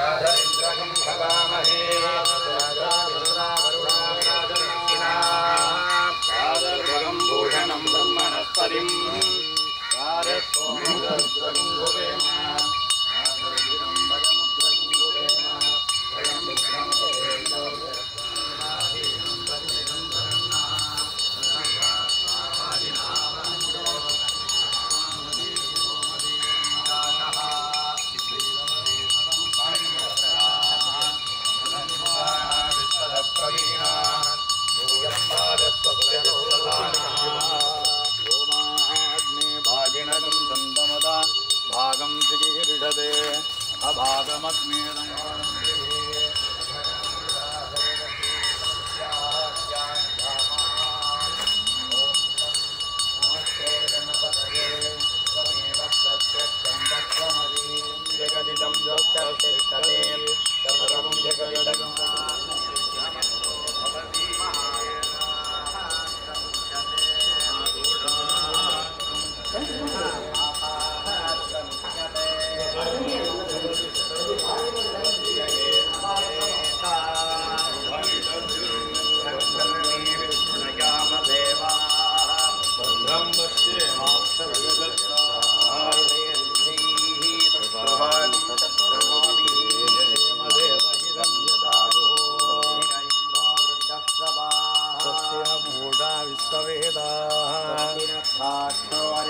न्द्रहं भवामहे। भूषणं ब्रह्मण भागमग्नेदम्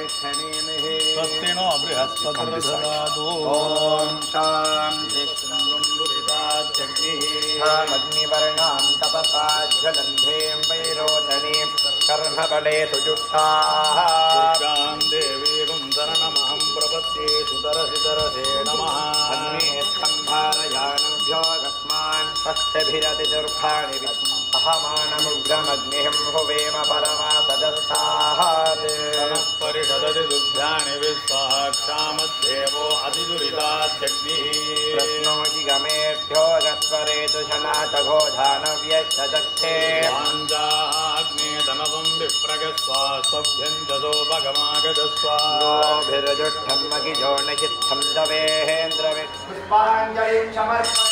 स्वस्ति नो बृहस्पतिर्ददातु अग्निवर्णां तपसा ज्वलन्धें वैरोधनीं कर्मबले सुजुष्टाः दुर्गां देवीं शरणमहं प्रपद्ये सुतरसि तरसे नमः अन्मे स्तम्भारयानभ्योऽकस्मान् स्वस्तिभिरतिदुर्भाणि अहमानमुग्रमग्निं हुवेम परमा परिषदति दुर्भ्याणि विश्वाक्षामद्देवो अधिदुरितात्यग्निः प्रश्नोहि गमेभ्यो गस्वरेतु शनातघोधानव्यश्च दक्षे वाञ्जाग्नेदनवं विप्रगस्वास्त्वभ्यञ्जसो भगमागजस्वा। गोभिर्जुष्टं मगिजो न चित्तं पुष्पाञ्जलिं समर्पय